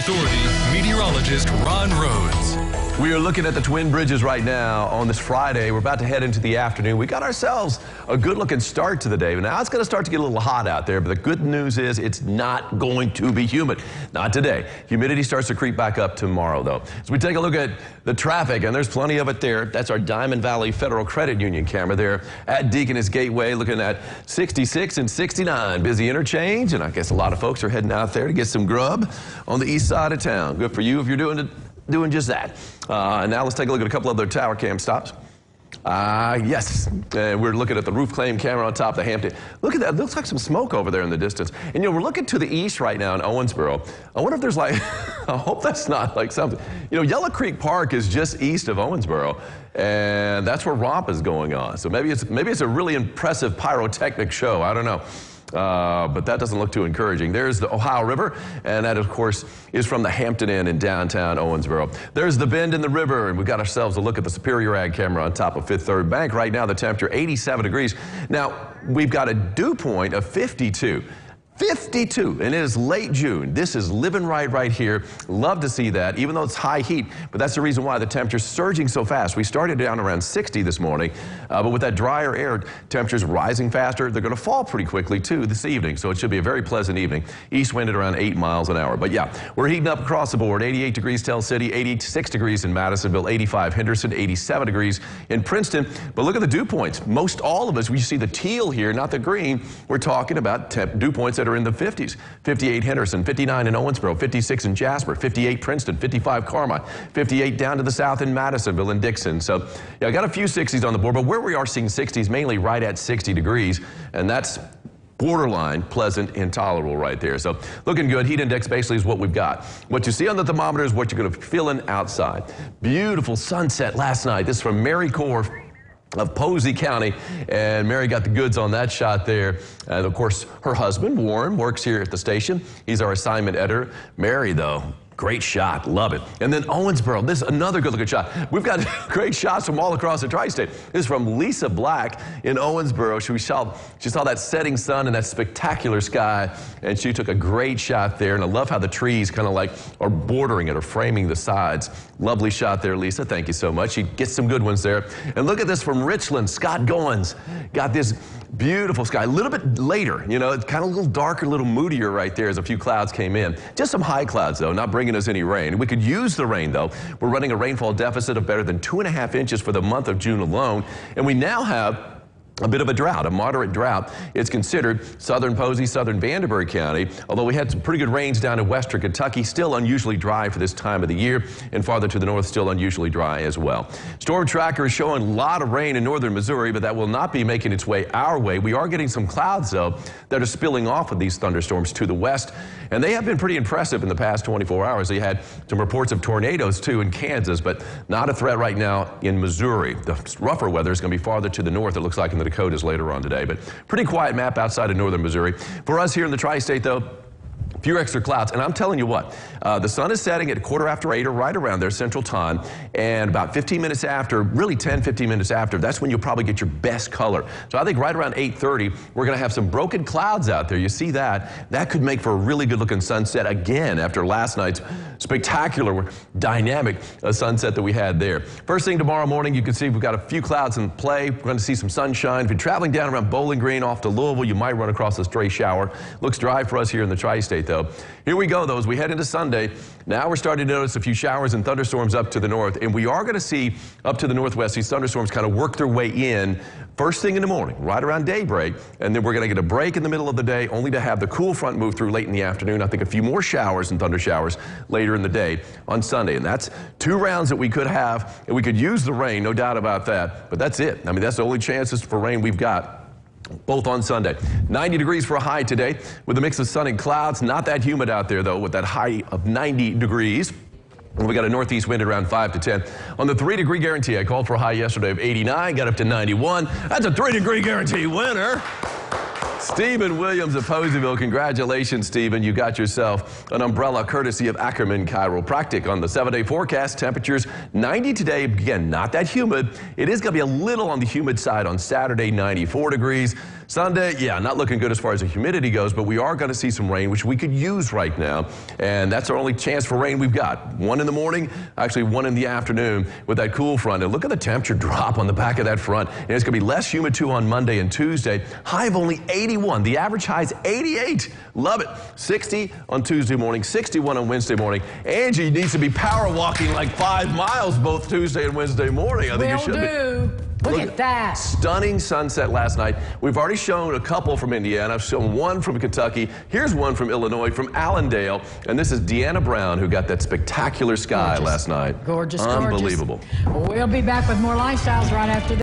Authority meteorologist Ron Rhodes. We are looking at the Twin Bridges right now on this Friday. We're about to head into the afternoon. We got ourselves a good looking start to the day. Now it's going to start to get a little hot out there, but the good news is it's not going to be humid. Not today. Humidity starts to creep back up tomorrow, though. As we take a look at the traffic, and there's plenty of it there. That's our Diamond Valley Federal Credit Union camera there at Deaconess Gateway, looking at 66 and 69. Busy interchange, and I guess a lot of folks are heading out there to get some grub on the east side of town. Good for you if you're doing doing just that. Uh, now let's take a look at a couple other tower cam stops. Ah, uh, yes. And we're looking at the roof claim camera on top of the Hampton. Look at that. It looks like some smoke over there in the distance. And you know, we're looking to the east right now in Owensboro. I wonder if there's like, I hope that's not like something. You know, Yellow Creek Park is just east of Owensboro, and that's where ROMP is going on. So maybe it's maybe it's a really impressive pyrotechnic show. I don't know. Uh, but that doesn't look too encouraging. There's the Ohio River, and that, of course, is from the Hampton Inn in downtown Owensboro. There's the bend in the river, and we've got ourselves a look at the Superior Ag camera on top of Fifth Third Bank. Right now, the temperature 87 degrees. Now, we've got a dew point of 52. 52, and it is late June. This is living right right here. Love to see that, even though it's high heat, but that's the reason why the temperature's surging so fast. We started down around 60 this morning, uh, but with that drier air, temperatures rising faster. They're going to fall pretty quickly, too, this evening, so it should be a very pleasant evening. East wind at around 8 miles an hour. But yeah, we're heating up across the board. 88 degrees Tell City, 86 degrees in Madisonville, 85 Henderson, 87 degrees in Princeton. But look at the dew points. Most all of us, we see the teal here, not the green. We're talking about dew points that are in the 50s. 58 Henderson, 59 in Owensboro, 56 in Jasper, 58 Princeton, 55 Carmi, 58 down to the south in Madisonville and Dixon. So, yeah, I got a few 60s on the board, but where we are seeing 60s mainly right at 60 degrees, and that's borderline pleasant and tolerable right there. So looking good. Heat index basically is what we've got. What you see on the thermometer is what you're going to be feeling outside. Beautiful sunset last night. This is from Mary Core of Posey County. And Mary got the goods on that shot there. And of course, her husband, Warren, works here at the station. He's our assignment editor. Mary, though, Great shot. Love it. And then Owensboro. This is another good looking shot. We've got great shots from all across the tri state. This is from Lisa Black in Owensboro. She saw, she saw that setting sun and that spectacular sky, and she took a great shot there. And I love how the trees kind of like are bordering it or framing the sides. Lovely shot there, Lisa. Thank you so much. She gets some good ones there. And look at this from Richland. Scott Goins got this beautiful sky. A little bit later, you know, it's kind of a little darker, a little moodier right there as a few clouds came in. Just some high clouds, though, not bringing us any rain. We could use the rain, though. We're running a rainfall deficit of better than two and a half inches for the month of June alone. And we now have a bit of a drought, a moderate drought. It's considered southern Posey, southern Vanderburgh County, although we had some pretty good rains down in western Kentucky, still unusually dry for this time of the year, and farther to the north, still unusually dry as well. Storm tracker is showing a lot of rain in northern Missouri, but that will not be making its way our way. We are getting some clouds, though, that are spilling off of these thunderstorms to the west, and they have been pretty impressive in the past 24 hours. They had some reports of tornadoes, too, in Kansas, but not a threat right now in Missouri. The rougher weather is going to be farther to the north, it looks like in the Dakotas later on today. But pretty quiet map outside of northern Missouri. For us here in the tri-state, though, few extra clouds. And I'm telling you what, uh, the sun is setting at a quarter after 8 or right around there central time. And about 15 minutes after, really 10, 15 minutes after, that's when you'll probably get your best color. So I think right around 8.30, we're going to have some broken clouds out there. You see that? That could make for a really good looking sunset again after last night's spectacular, dynamic uh, sunset that we had there. First thing tomorrow morning, you can see we've got a few clouds in play. We're going to see some sunshine. If you're traveling down around Bowling Green off to Louisville, you might run across a stray shower. Looks dry for us here in the tri-state though. Here we go though as we head into Sunday. Now we're starting to notice a few showers and thunderstorms up to the north and we are going to see up to the northwest these thunderstorms kind of work their way in first thing in the morning, right around daybreak, and then we're going to get a break in the middle of the day only to have the cool front move through late in the afternoon. I think a few more showers and thunder showers later in the day on Sunday. And that's two rounds that we could have, and we could use the rain, no doubt about that. But that's it. I mean, that's the only chances for rain we've got both on Sunday. 90 degrees for a high today with a mix of sun and clouds. Not that humid out there, though, with that high of 90 degrees. We got a northeast wind around 5 to 10. On the three degree guarantee, I called for a high yesterday of 89, got up to 91. That's a three degree guarantee winner. Stephen Williams of Poseyville. Congratulations, Stephen. You got yourself an umbrella courtesy of Ackerman Chiropractic. On the seven day forecast, temperatures 90 today. Again, not that humid. It is going to be a little on the humid side on Saturday, 94 degrees. Sunday, yeah, not looking good as far as the humidity goes, but we are going to see some rain, which we could use right now. And that's our only chance for rain we've got. One in the morning, actually one in the afternoon with that cool front. And look at the temperature drop on the back of that front. And it's going to be less humid too on Monday and Tuesday. High of only 81. The average high is 88. Love it. 60 on Tuesday morning, 61 on Wednesday morning. Angie needs to be power walking like five miles both Tuesday and Wednesday morning. I think Will you should do. be. Look, Look at at- that. Stunning sunset last night. We've already shown a couple from Indiana. I've shown one from Kentucky. Here's one from Illinois, from Allendale. And this is Deanna Brown, who got that spectacular sky Gorgeous. last night. Gorgeous, Unbelievable. gorgeous. We'll be back with more lifestyles right after this.